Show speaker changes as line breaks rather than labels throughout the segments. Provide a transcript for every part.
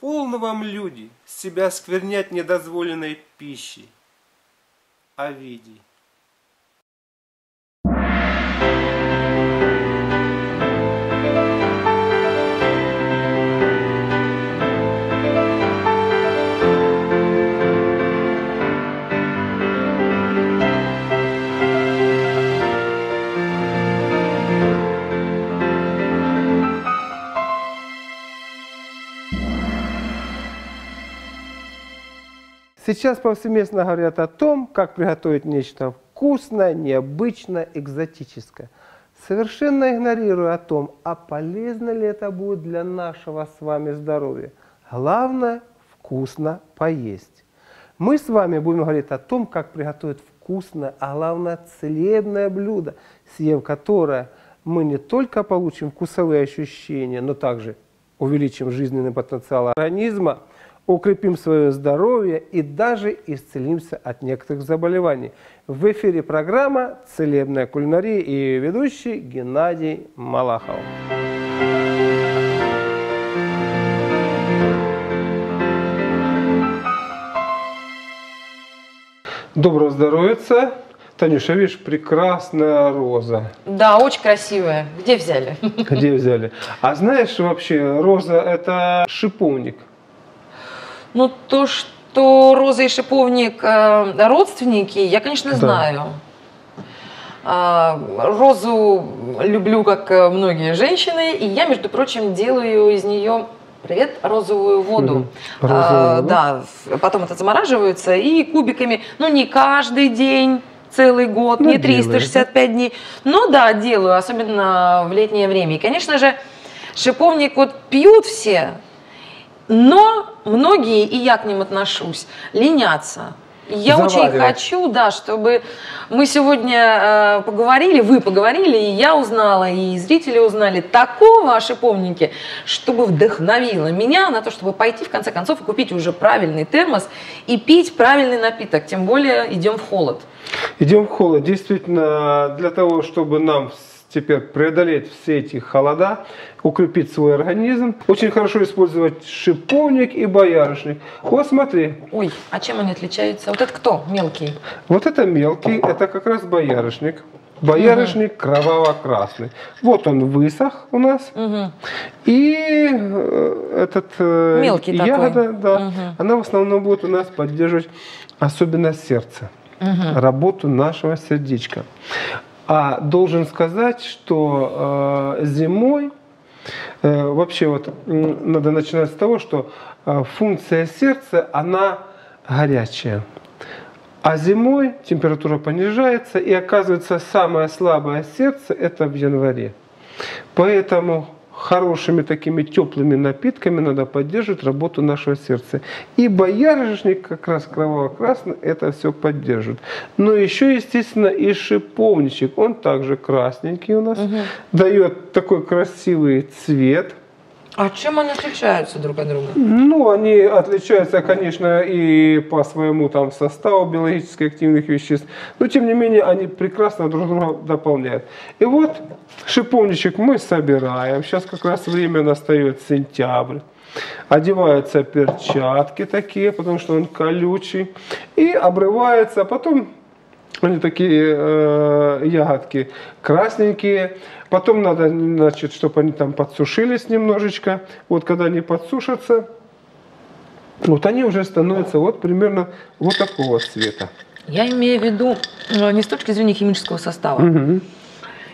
Полно вам, люди, себя сквернять недозволенной пищей. Овидий. Сейчас повсеместно говорят о том, как приготовить нечто вкусное, необычное, экзотическое. Совершенно игнорируя о том, а полезно ли это будет для нашего с вами здоровья. Главное – вкусно поесть. Мы с вами будем говорить о том, как приготовить вкусное, а главное целебное блюдо, съев которое мы не только получим вкусовые ощущения, но также увеличим жизненный потенциал организма – укрепим свое здоровье и даже исцелимся от некоторых заболеваний. В эфире программа «Целебная кулинария» и ведущий Геннадий Малахов. Доброго здоровья! Танюша, видишь, прекрасная роза.
Да, очень красивая. Где взяли?
Где взяли? А знаешь, вообще, роза – это шиповник –
ну, то, что Роза и Шиповник э, родственники, я, конечно, знаю. Да. Розу люблю, как э, многие женщины, и я, между прочим, делаю из нее Привет, розовую воду.
Розовую, а,
да, потом это замораживается и кубиками, ну не каждый день, целый год, ну, не 365 делаешь, дней. Но да, делаю, особенно в летнее время. И, конечно же, шиповник вот пьют все, но многие, и я к ним отношусь, ленятся. Я очень хочу, да, чтобы мы сегодня э, поговорили, вы поговорили, и я узнала, и зрители узнали такого о шиповнике, чтобы вдохновило меня на то, чтобы пойти в конце концов и купить уже правильный термос и пить правильный напиток. Тем более идем в холод.
Идем в холод. Действительно, для того, чтобы нам теперь преодолеть все эти холода, укрепить свой организм. Очень хорошо использовать шиповник и боярышник. Вот смотри.
Ой, а чем они отличаются? Вот это кто мелкий?
Вот это мелкий, это как раз боярышник. Боярышник угу. кроваво-красный. Вот он высох у нас. Угу. И э, этот
э, Мелкий
ягода,
такой.
да, угу. она в основном будет у нас поддерживать особенно сердце. Угу. Работу нашего сердечка. А должен сказать, что э, зимой э, вообще вот надо начинать с того, что э, функция сердца, она горячая. А зимой температура понижается, и оказывается самое слабое сердце это в январе. Поэтому хорошими такими теплыми напитками надо поддерживать работу нашего сердца. И боярышник, как раз кроваво-красный, это все поддерживает. Но еще, естественно, и шиповничек, он также красненький у нас, угу. дает такой красивый цвет.
А чем они отличаются друг от друга?
Ну, они отличаются, конечно, и по своему там составу биологически активных веществ, но тем не менее они прекрасно друг друга дополняют. И вот шиповничек мы собираем. Сейчас как раз время настает сентябрь. Одеваются перчатки такие, потому что он колючий. И обрывается, а потом они такие э, ягодки красненькие. Потом надо, значит, чтобы они там подсушились немножечко. Вот когда они подсушатся, вот они уже становятся вот примерно вот такого цвета.
Я имею в виду э, не с точки зрения химического состава. Угу.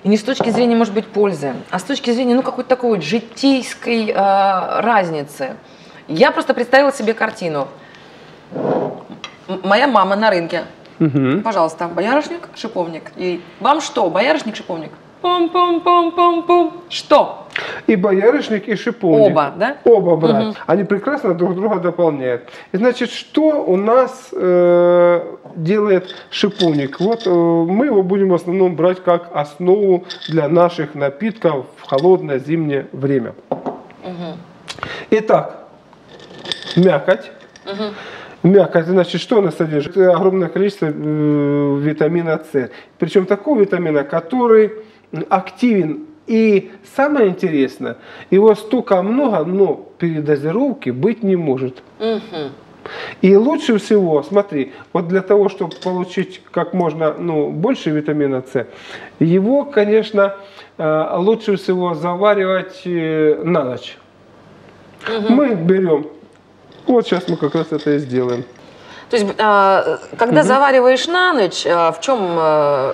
И не с точки зрения, может быть, пользы, а с точки зрения, ну, какой-то такой вот житейской э, разницы. Я просто представила себе картину. Моя мама на рынке Угу. Пожалуйста, боярышник, шиповник. И вам что, боярышник, шиповник? Пум-пум-пум-пум-пум. Что?
И боярышник, и шиповник.
Оба, да?
Оба брать. Угу. Они прекрасно друг друга дополняют. И значит, что у нас э, делает шиповник? Вот э, мы его будем в основном брать как основу для наших напитков в холодное зимнее время. Угу. Итак, мякоть. Угу. Мякоть, значит, что она содержит? Огромное количество витамина С. Причем такого витамина, который активен И самое интересное, его столько много, но передозировки быть не может. И лучше всего, смотри, вот для того, чтобы получить как можно ну, больше витамина С, его, конечно, э, лучше всего заваривать э, на ночь. Мы берем, вот сейчас мы как раз это и сделаем.
То есть, а, когда завариваешь на ночь, а, в чем а,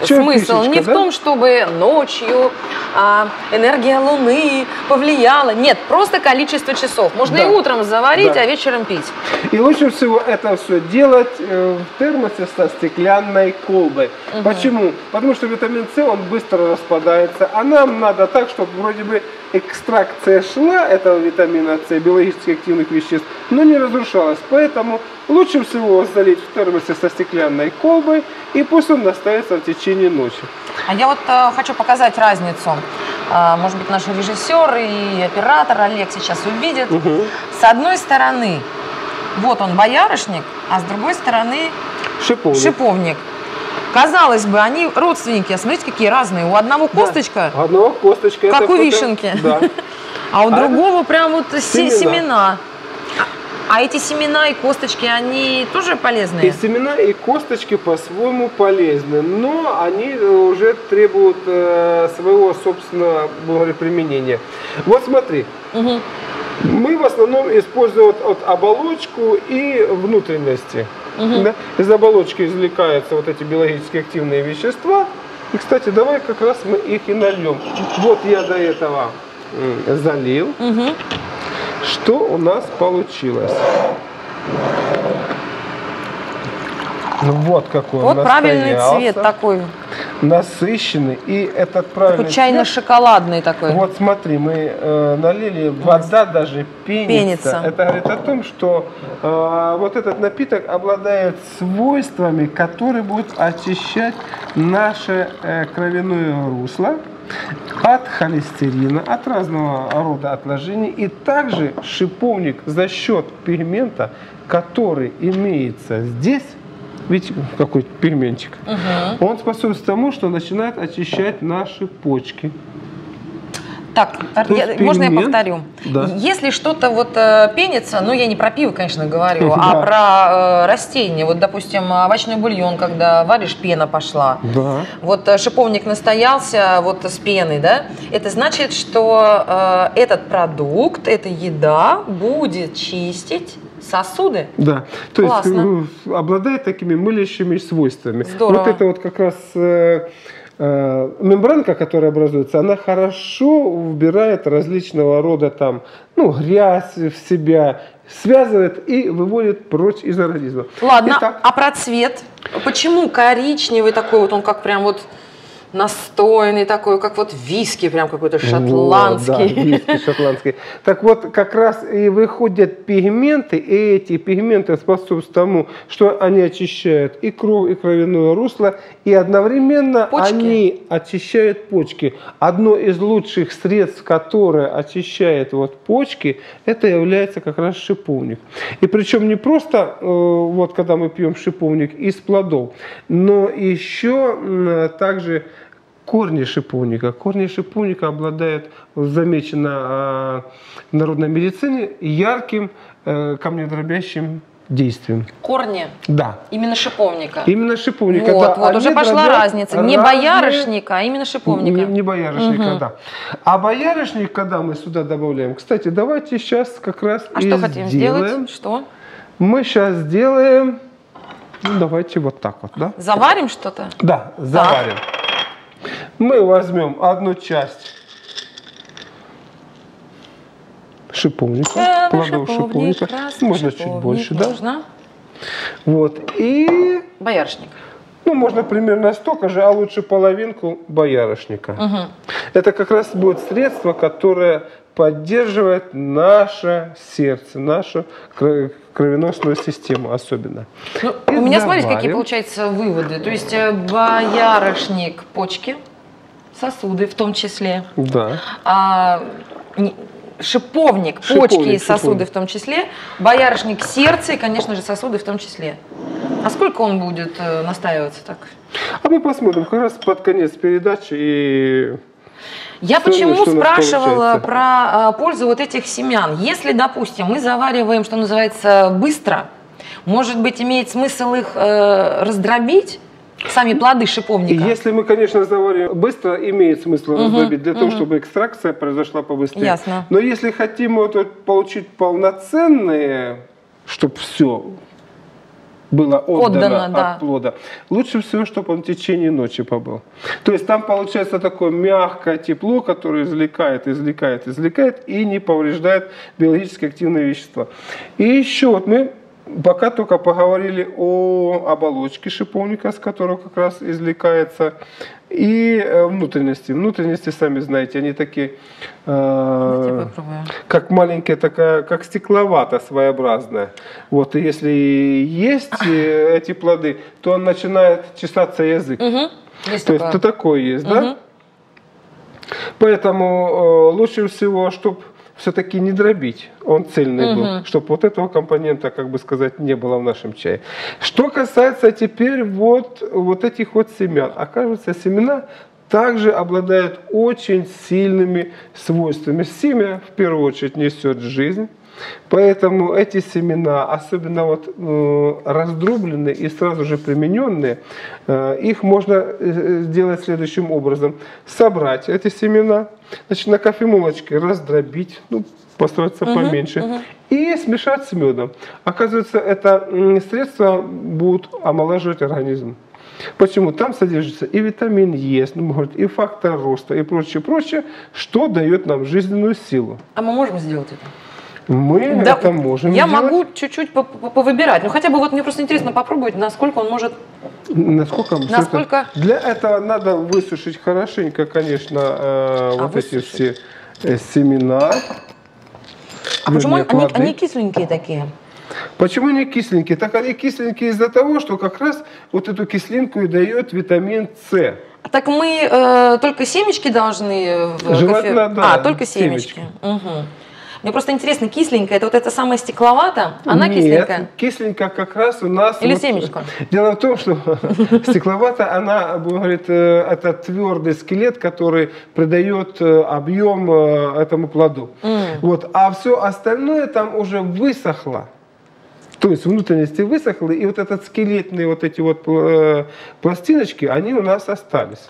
В чем
смысл?
фишечка,
Не в
да?
том, чтобы ночью а, энергия Луны повлияла. Нет, просто количество часов. Можно
Да.
и утром заварить,
Да.
а вечером пить.
И лучше всего это все делать э, в термосе со стеклянной колбой. Почему? Потому что витамин С, он быстро распадается, а нам надо так, чтобы вроде бы экстракция шла этого витамина С, биологически активных веществ, но не разрушалась. Поэтому лучше всего залить в термосе со стеклянной колбой, и пусть он настаивается в течение ночи.
А я вот э, хочу показать разницу. А, может быть, наш режиссер и оператор Олег сейчас увидят. С одной стороны, вот он боярышник, а с другой стороны
Шиповник.
шиповник. Казалось бы, они родственники, а смотрите, какие разные. У одного косточка,
У Одного косточка.
Как у вишенки.
Да.
а у
А
другого прям вот се-
семена.
семена. А эти семена и косточки, они тоже полезные?
И семена, и косточки по-своему полезны, но они уже требуют э, своего собственного применения. Вот смотри,
Мгм.
мы в основном используем вот оболочку и внутренности.
Мгм.
Да? Из оболочки извлекаются вот эти биологически активные вещества. И, кстати, давай как раз мы их и нальем. Вот я до этого залил.
Мгм.
Что у нас получилось? Ну вот какой он
Вот правильный
настоялся,
цвет такой,
насыщенный. И этот правильный
такой чайно-шоколадный такой.
вот смотри, мы э, налили, вода даже пенится.
Пенится.
Это говорит о том, что э, вот этот напиток обладает свойствами, которые будут очищать наше э, кровяное русло от холестерина, от разного рода отложений. И также шиповник за счет пигмента, который имеется здесь, видите, какой пигментик,
Мгм.
он способствует тому, что начинает очищать наши почки.
Так, я- можно я повторю?
Да.
Если что-то вот э, пенится, ну я не про пиво, конечно, говорю, а
Да.
про э, растения. Вот, допустим, овощной бульон, когда варишь, пена пошла.
Да.
Вот э, шиповник настоялся вот с пеной, да? Это значит, что э, этот продукт, эта еда будет чистить сосуды.
Да, то есть
Классно.
э, обладает такими мылящими свойствами.
Здорово.
Вот это вот как раз э, э, мембранка, которая образуется, она хорошо убирает различного рода там, ну, грязь в себя, связывает и выводит прочь из организма.
Ладно,
Итак,
а про цвет? Почему коричневый такой вот, он как прям вот настойный такой, как вот виски прям какой-то
Вот, да,
шотландский.
виски шотландский. Так вот, как раз и выходят пигменты, и эти пигменты способствуют тому, что они очищают и кровь, и кровяное русло, и одновременно
Почки.
они очищают почки. Одно из лучших средств, которое очищает вот почки, это является как раз шиповник. И причем не просто, э, вот когда мы пьем шиповник из плодов, но еще также Корни шиповника. Корни шиповника обладают, замечено а, в народной медицине, ярким э, камнедробящим действием.
Корни
Да.
именно шиповника.
Именно шиповника.
вот,
да,
вот, уже
они
пошла разница. Не
разные-
боярышника, а именно шиповника.
Не, не боярышника,
Мгм.
да. А боярышник, когда мы сюда добавляем, кстати, давайте сейчас как раз
А
и
что хотим
сделаем.
сделать? Что?
Мы сейчас сделаем, ну давайте вот так вот, да?
Заварим что-то?
Да, заварим. Мы возьмем одну часть шиповника,
Э,
плодов
шиповник,
шиповника. Можно чуть
шиповник.
больше, да?
Можно?
Вот. И,
Боярышник.
ну, можно примерно столько же, а лучше половинку боярышника.
Мгм.
Это как раз будет средство, которое поддерживает наше сердце, нашу кро- кровеносную систему особенно.
Ну,
И
у меня, смотрите, какие получаются выводы. То есть э, боярышник почки, сосуды в том числе,
Да.
а, не- шиповник, почки
Шиповник,
и сосуды
шиповник.
в том числе, боярышник сердце и, конечно же, сосуды в том числе. А сколько он будет э, настаиваться так?
А мы посмотрим как раз под конец передачи и
Я почему спрашивала про а, пользу вот этих семян? Если, допустим, мы завариваем, что называется, быстро, может быть, имеет смысл их э, раздробить? Сами плоды шиповника.
Если мы, конечно, завариваем быстро, имеет смысл угу, раздробить для угу. того, чтобы экстракция произошла побыстрее.
Ясно.
Но если хотим вот, получить полноценные, чтобы все было отдано, отдано от да. плода. Лучше всего, чтобы он в течение ночи побыл. То есть там получается такое мягкое тепло, которое извлекает, извлекает, извлекает и не повреждает биологически активные вещества. И еще вот мы пока только поговорили о оболочке шиповника, с которого как раз извлекается и э, внутренности. Внутренности, сами знаете, они такие, э, как маленькая такая, как стекловата своеобразная. Вот, и если есть э, эти плоды, то он начинает чесаться язык.
Угу.
Есть то такое. есть, то такое есть, угу. да? Поэтому э, лучше всего, чтобы все-таки не дробить, он цельный угу. был, чтобы вот этого компонента, как бы сказать, не было в нашем чае. Что касается теперь вот, вот этих вот семян, оказывается, семена также обладают очень сильными свойствами. Семя, в первую очередь, несет жизнь. Поэтому эти семена, особенно вот э, раздробленные и сразу же примененные, э, их можно э, сделать следующим образом. Собрать эти семена, значит, на кофемолочке раздробить, ну, постараться угу, поменьше, угу. и смешать с медом. Оказывается, это средство будет омолаживать организм. Почему? Там содержится и витамин Е, ну, и фактор роста, и прочее, прочее, что дает нам жизненную силу.
А мы можем сделать это?
Мы да, это можем
Я делать. могу чуть-чуть повыбирать. Ну, хотя бы вот мне просто интересно попробовать, насколько он может...
Насколько?
Насколько...
Для этого надо высушить хорошенько, конечно, э, а, вот высушить. эти все э, семена.
А почему они, они кисленькие такие?
Почему они кисленькие? Так они кисленькие из-за того, что как раз вот эту кислинку и дает витамин С.
Так мы э, только семечки должны в
Желательно,
кофе?
да.
А, только семечки. семечки. Угу. Мне просто интересно, кисленькая, это вот эта самая стекловата? Она
Нет,
кисленькая?
кисленькая как раз у нас...
Или вот, семечко?
Дело в том, что стекловата, она, говорит, э, это твердый скелет, который придает э, объем э, этому плоду. Вот, а все остальное там уже высохло. То есть внутренности высохло, и вот этот скелетные вот эти вот пластиночки, они у нас остались.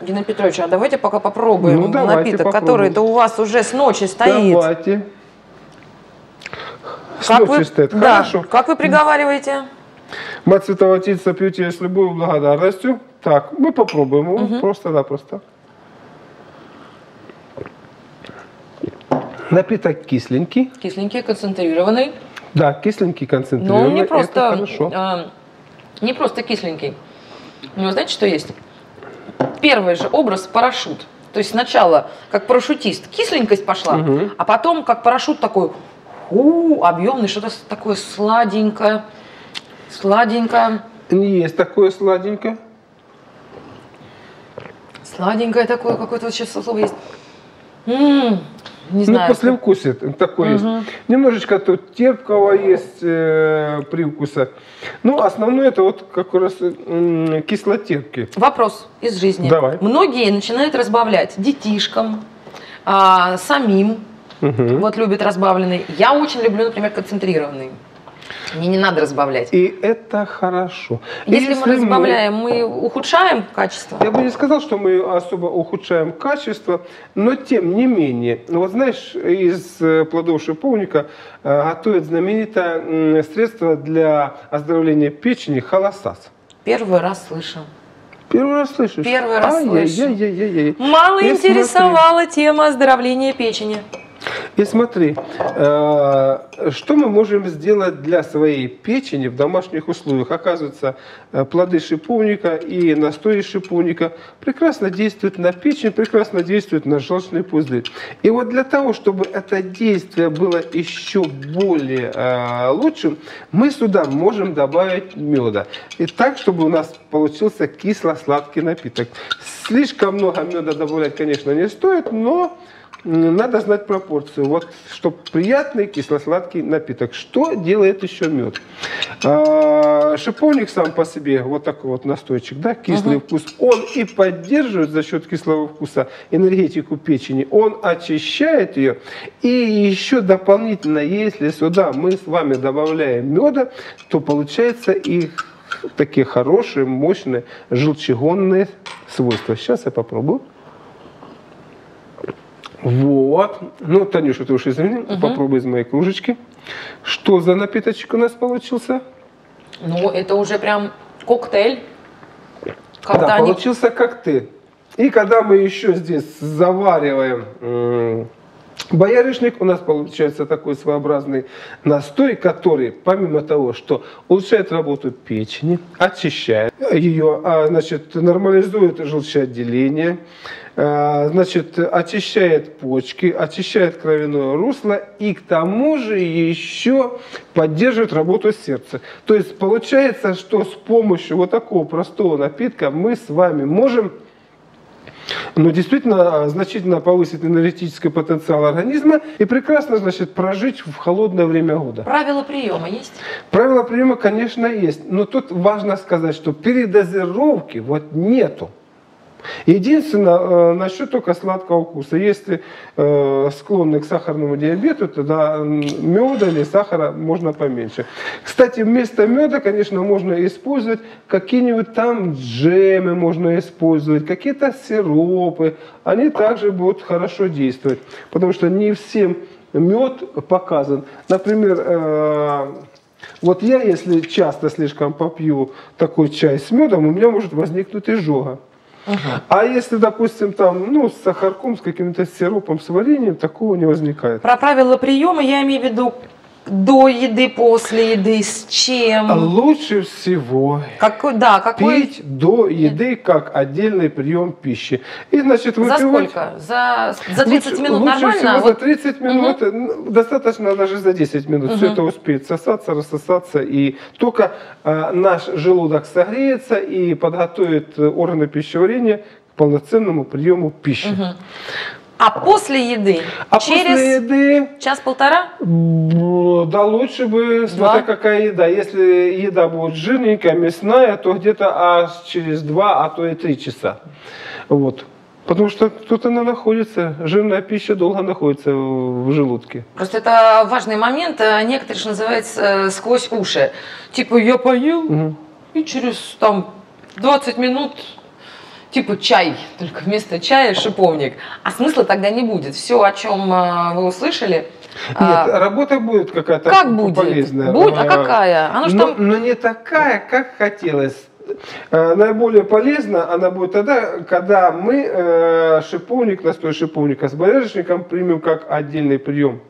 Геннадий Петрович, а давайте пока попробуем ну, напиток, который-то у вас уже с ночи стоит.
Давайте.
С как ночи вы, стоит. Да, Хорошо. Как вы приговариваете?
Мать Святого Отца пьете с любой благодарностью. Так, мы попробуем его угу. просто-напросто. Напиток кисленький.
Кисленький, концентрированный.
Да, кисленький, концентрированный.
Ну, не просто, Это хорошо. А, не просто кисленький. У него знаете, что есть? Первый же образ парашют. То есть сначала как парашютист кисленькость пошла, угу. а потом как парашют такой у объемный, что-то такое сладенькое, сладенькое.
Есть такое сладенькое.
Сладенькое такое, какое-то вот сейчас слово есть. М-м, не ну, знаю.
Ну, послевкусие такое угу. есть. Немножечко тут терпкого есть э, привкуса. Ну, основное это вот как раз э, кислотерпкий.
Вопрос из жизни.
Давай.
Многие начинают разбавлять детишкам, а, самим. Угу. Вот любят разбавленный. Я очень люблю, например, концентрированный. Мне не надо разбавлять.
И это хорошо.
Если, Если мы разбавляем, мы... мы ухудшаем качество?
Я бы не сказал, что мы особо ухудшаем качество, но тем не менее. Вот знаешь, из э, плодов шиповника э, готовят знаменитое средство для оздоровления печени холосас.
Первый раз слышу.
Первый раз слышишь?
Первый раз слышу.
Я, я, я, я, я.
Мало И интересовала смотри. тема оздоровления печени.
И смотри, э, что мы можем сделать для своей печени в домашних условиях? Оказывается, э, плоды шиповника и настой шиповника прекрасно действуют на печень, прекрасно действуют на желчный пузырь. И вот для того, чтобы это действие было еще более э, лучшим, мы сюда можем добавить меда. И так, чтобы у нас получился кисло-сладкий напиток. Слишком много меда добавлять, конечно, не стоит, но надо знать пропорцию. Вот, чтобы приятный кисло-сладкий напиток. Что делает еще мед? А, шиповник сам по себе, вот такой вот настойчик, да, кислый угу. вкус, он и поддерживает за счет кислого вкуса энергетику печени, он очищает ее. И еще дополнительно, если сюда мы с вами добавляем меда, то получается и такие хорошие, мощные желчегонные свойства. Сейчас я попробую. Вот. Ну, Танюша, ты уж извини, угу. попробуй из моей кружечки. Что за напиточек у нас получился?
Ну, это уже прям коктейль.
Когда да, они... получился коктейль. И когда мы еще здесь завариваем Боярышник у нас получается такой своеобразный настой, который, помимо того, что улучшает работу печени, очищает ее, а, значит, нормализует желчеотделение, а, значит, очищает почки, очищает кровяное русло и к тому же еще поддерживает работу сердца. То есть получается, что с помощью вот такого простого напитка мы с вами можем но действительно а, значительно повысит энергетический потенциал организма и прекрасно, значит, прожить в холодное время года.
Правила приема есть?
Правила приема, конечно, есть. Но тут важно сказать, что передозировки вот нету. Единственное, э, насчет только сладкого вкуса. Если э, склонны к сахарному диабету, тогда меда или сахара можно поменьше. Кстати, вместо меда, конечно, можно использовать какие-нибудь там джемы, можно использовать, какие-то сиропы. Они также будут хорошо действовать, потому что не всем мед показан. Например, э, вот я, если часто слишком попью такой чай с медом, у меня может возникнуть изжога. А если, допустим, там, ну, с сахарком, с каким-то сиропом, с вареньем, такого не возникает.
Про правила приема я имею в виду до еды, после еды, с чем?
Лучше всего
какой, да, какой...
пить до еды как отдельный прием пищи.
И, значит, выпивать... За сколько? За, за 30 лучше, минут лучше нормально?
Всего вот... за 30 минут, угу. достаточно даже за 10 минут. Угу. Все это успеет сосаться, рассосаться. И только э, наш желудок согреется и подготовит органы пищеварения к полноценному приему пищи. Угу.
А после еды?
А через после еды...
Час-полтора?
Да лучше бы, смотря два. какая еда. Если еда будет жирненькая, мясная, то где-то аж через два, а то и три часа. Вот. Потому что тут она находится, жирная пища долго находится в желудке.
Просто это важный момент, а некоторые же называется э, сквозь уши. Типа я поел, угу. и через там 20 минут типа чай, только вместо чая шиповник. А смысла тогда не будет. Все, о чем а, вы услышали,
нет, а, работа будет какая-то
как будет? полезная. Будет? А какая?
Она но, там... но не такая, как хотелось. Э, наиболее полезна она будет тогда, когда мы э, шиповник, настой шиповника с боярышником примем как отдельный прием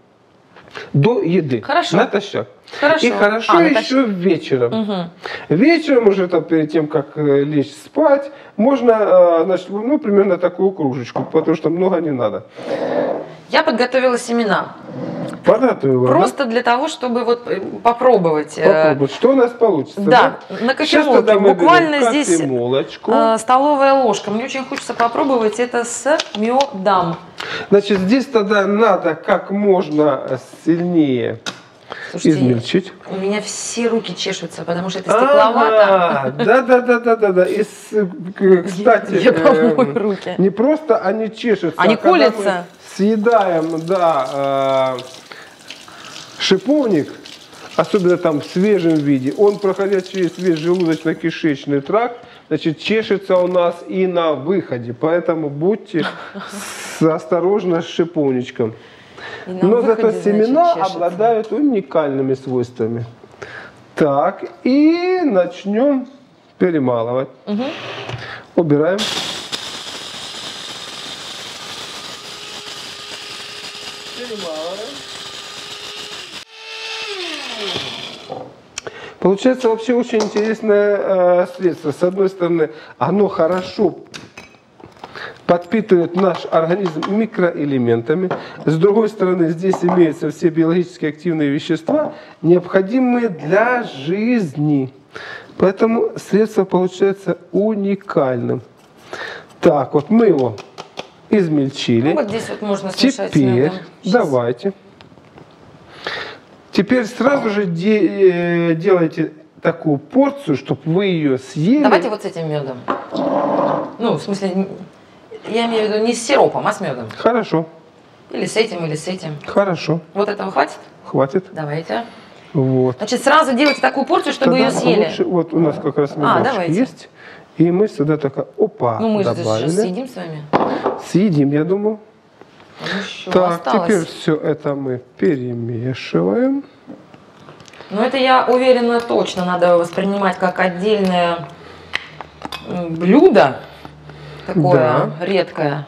до еды.
Хорошо.
Натощак. Хорошо. И хорошо а, еще натощак. вечером. Угу. Вечером уже там, перед тем, как э, лечь спать, можно, э, значит, ну, примерно такую кружечку, потому что много не надо.
Я подготовила семена.
Подготовила.
Просто да? для того, чтобы вот э, попробовать.
Попробовать. Что у нас получится?
Да, да? на кофемолке. Буквально здесь столовая ложка. Мне очень хочется попробовать это с медом.
Значит, здесь тогда надо как можно сильнее Слушайте, измельчить.
У меня все руки чешутся, потому что это стекловато.
Да, да, да, да, да, да. И, кстати,
я э, руки.
не просто они чешутся,
они а колятся.
съедаем, да, э, шиповник, особенно там в свежем виде, он, проходя через весь желудочно-кишечный тракт, значит, чешется у нас и на выходе. Поэтому будьте осторожны с шиповничком. Но зато семена значит, обладают уникальными свойствами. Так, и начнем перемалывать. Угу. Убираем. Получается вообще очень интересное э, средство. С одной стороны, оно хорошо подпитывает наш организм микроэлементами. С другой стороны, здесь имеются все биологически активные вещества, необходимые для жизни. Поэтому средство получается уникальным. Так, вот мы его измельчили.
Ну, вот здесь вот можно смешать
Теперь давайте. Теперь сразу же де- э, делайте такую порцию, чтобы вы ее съели.
Давайте вот с этим медом. Ну, в смысле, я имею в виду не с сиропом, а с медом.
Хорошо,
Или с этим, или с этим.
хорошо,
Вот этого хватит?
хватит.
Давайте.
Вот.
Значит, сразу делайте такую порцию, чтобы
Тогда
ее съели.
лучше- вот у нас как раз медочек
давайте.
есть. И мы сюда только, опа,
Ну, мы же
добавили.
сейчас съедим с вами.
Съедим, я думаю.
Ну,
так,
осталось.
теперь все это мы перемешиваем.
Ну, это я уверена точно надо воспринимать как отдельное блюдо. Такое
Да.
редкое.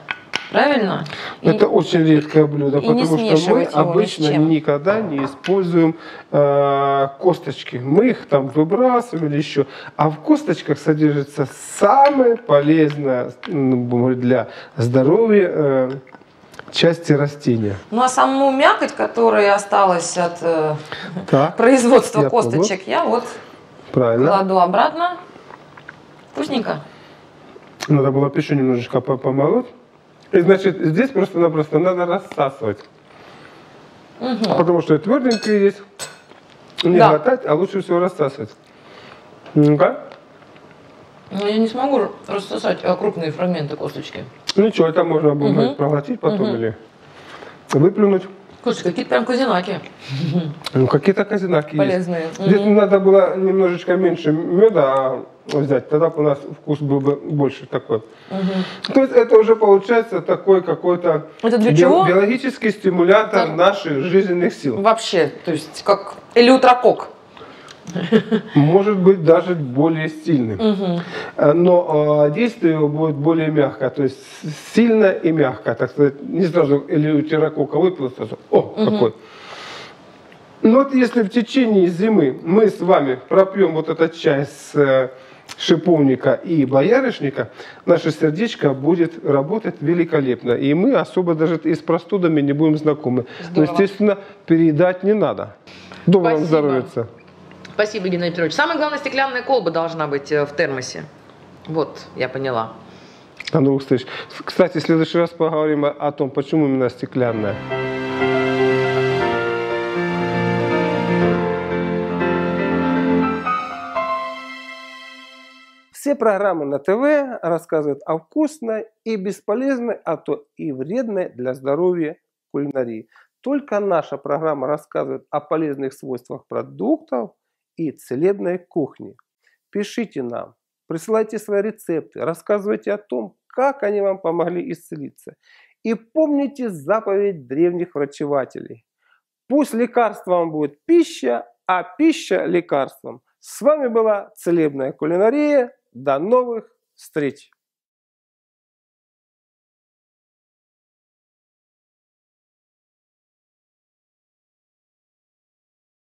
Правильно? И-
Это очень редкое блюдо,
и
потому что мы обычно никогда не используем э, косточки. Мы их там выбрасываем или еще. А в косточках содержится самое полезное для здоровья э, части растения.
Ну, а саму мякоть, которая осталась от э,
Так,
производства
Я
косточек, я вот
правильно.
кладу обратно. Вкусненько.
Надо было еще немножечко по- помолоть. И значит, здесь просто-напросто надо рассасывать.
Мгм.
Потому что тверденькое есть. Не
Да.
глотать, а лучше всего рассасывать. Ну-ка.
Ну, я не смогу рассосать э, крупные фрагменты косточки.
Ничего, это можно будет
Мгм.
проглотить потом
Мгм.
или выплюнуть.
Слушай, какие-то прям казинаки
Ну, какие-то казинаки есть.
полезные.
Здесь
Мгм.
надо было немножечко меньше меда взять, тогда у нас вкус был бы больше такой.
Мгм.
То есть это уже получается такой какой-то био-
чего?
биологический стимулятор
Так.
наших жизненных сил.
Вообще, то есть как элеутрокок.
Может быть даже более сильный.
Мгм.
Э, Но э, действие его будет более мягкое, то есть сильно и мягко, так сказать, не сразу или у терракока выплыл сразу. О, какой. Ну вот если в течение зимы мы с вами пропьем вот этот чай с э, шиповника и боярышника, наше сердечко будет работать великолепно. И мы особо даже и с простудами не будем знакомы. Но,
Здорово.
естественно, переедать не надо. Доброго вам здоровья.
Спасибо, Геннадий Петрович. Самое главное, стеклянная колба должна быть э, в термосе. Вот, я поняла.
До новых встреч. Кстати, в следующий раз поговорим о том, почему именно стеклянная. Все программы на ТВ рассказывают о вкусной и бесполезной, а то и вредной для здоровья кулинарии. Только наша программа рассказывает о полезных свойствах продуктов и целебной кухни. Пишите нам, присылайте свои рецепты, рассказывайте о том, как они вам помогли исцелиться. И помните заповедь древних врачевателей. Пусть лекарством будет пища, а пища лекарством. С вами была Целебная кулинария. До новых встреч!